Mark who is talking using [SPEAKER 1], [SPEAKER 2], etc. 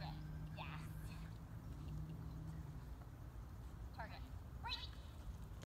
[SPEAKER 1] target.